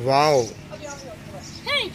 Wow. Hey,